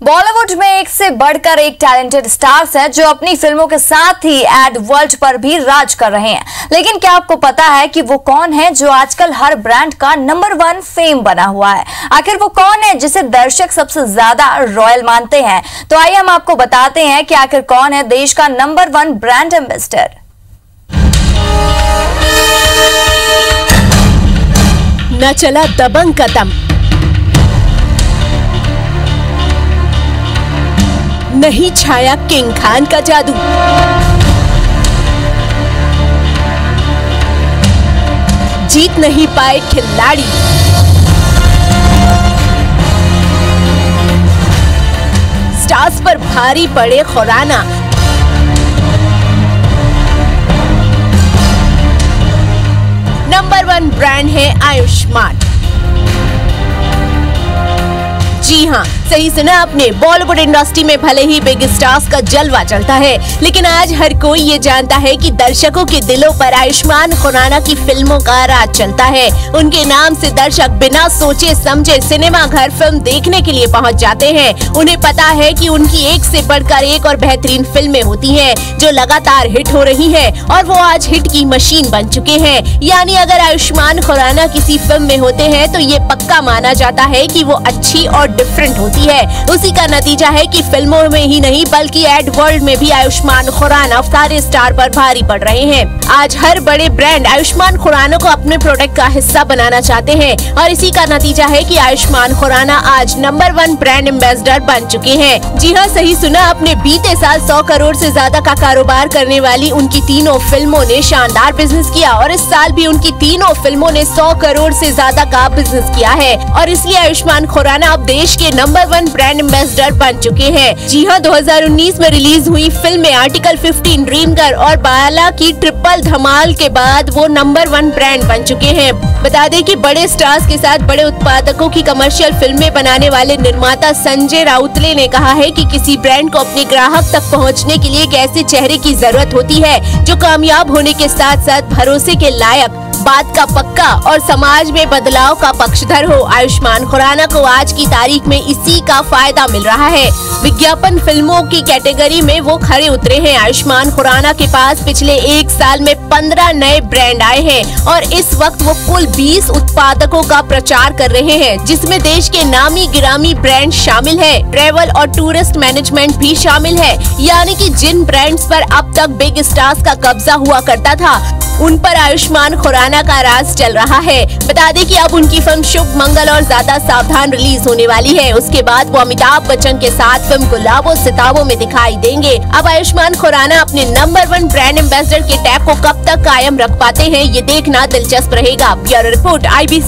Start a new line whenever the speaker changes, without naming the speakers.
बॉलीवुड में एक से बढ़कर एक टैलेंटेड स्टार्स हैं जो अपनी फ़िल्मों के साथ ही एड वर्ल्ड पर भी राज कर रहे हैं। लेकिन क्या आपको पता है कि वो कौन है जो आजकल हर ब्रांड का नंबर वन फेम बना हुआ है? आखिर वो कौन है जिसे दर्शक सबसे ज़्यादा रॉयल मानते हैं? तो आइए हम आपको बताते हैं कि आखिर कौन है देश का नंबर वन ब्रांड एम्बेसडर।
न चला दबंग का नहीं छाया किंग खान का जादू। जीत नहीं पाए खिलाड़ी। स्टार्स पर भारी पड़े खुराना। नंबर वन ब्रांड है आयुष्मान। जी हाँ सही सुना आपने बॉलीवुड इंडस्ट्री में भले ही बिग स्टार्स का जलवा चलता है, लेकिन आज हर कोई ये जानता है कि दर्शकों के दिलों पर आयुष्मान खुराना की फ़िल्मों का राज चलता है। उनके नाम से दर्शक बिना सोचे, समझे सिनेमा घर फ़िल्म देखने के लिए पहुँच जाते हैं। उन्हें पता है कि उनकी एक से बढ़कर एक और बेहतरीन फ़िल्में होती हैं, जो लगातार हिट हो रही है, और वो आज हिट की मशीन बन चुके हैं। यानी अगर आयुष्मान खुराना किसी फ़िल्म में होते हैं तो ये पक्का माना जाता है की वो अच्छी और डिफरेंट होती है। उसी का नतीजा है कि फ़िल्मों में ही नहीं, बल्कि एड वर्ल्ड में भी आयुष्मान खुराना सारे स्टार पर भारी पड़ रहे हैं। आज हर बड़े ब्रांड आयुष्मान खुराना को अपने प्रोडक्ट का हिस्सा बनाना चाहते हैं। और इसी का नतीजा है कि आयुष्मान खुराना आज नंबर वन ब्रांड एम्बेसडर बन चुके हैं। जी हाँ सही सुना अपने बीते साल सौ करोड़ से ज़्यादा का कारोबार करने वाली उनकी तीनों फ़िल्मों ने शानदार बिज़नेस किया और इस साल भी उनकी तीनों फ़िल्मों ने सौ करोड़ ऐसी ज़्यादा का बिज़नेस किया है। और इसलिए आयुष्मान खुराना अब देश के नंबर वन ब्रांड एम्बेसडर बन चुके हैं। जी हाँ 2019 में रिलीज़ हुई फ़िल्म में आर्टिकल 15 ड्रीम गर्ल और बाला की ट्रिपल धमाल के बाद वो नंबर वन ब्रांड बन चुके हैं। बता दें कि बड़े स्टार्स के साथ बड़े उत्पादकों की कमर्शियल फ़िल्में बनाने वाले निर्माता संजय राउतले ने कहा है कि किसी ब्रांड को अपने ग्राहक तक पहुँचने के लिए एक ऐसे चेहरे की ज़रूरत होती है, जो कामयाब होने के साथ साथ भरोसे के लायक बात का पक्का और समाज में बदलाव का पक्षधर हो। आयुष्मान खुराना को आज की तारीख में इसी का फ़ायदा मिल रहा है। विज्ञापन फ़िल्मों की कैटेगरी में वो खड़े उतरे हैं। आयुष्मान खुराना के पास पिछले एक साल में पंद्रह नए ब्रांड आए हैं और इस वक्त वो कुल बीस उत्पादकों का प्रचार कर रहे हैं, जिसमें देश के नामी गिरामी ब्रांड शामिल है। ट्रेवल और टूरिस्ट मैनेजमेंट भी शामिल है। यानी की जिन ब्रांड्स आरोप अब तक बिग स्टार्स का कब्जा हुआ करता था उन पर आयुष्मान खुराना का राज चल रहा है। बता दें कि अब उनकी फ़िल्म शुभ, मंगल और ज़्यादा सावधान रिलीज़ होने वाली है। उसके बाद वो अमिताभ बच्चन के साथ फ़िल्म गुलाबो सिताबों में दिखाई देंगे। अब आयुष्मान खुराना अपने नंबर वन ब्रांड एम्बेसडर के टैप को कब तक कायम रख पाते हैं, ये देखना दिलचस्प रहेगा। ब्यूरो रिपोर्ट आई बी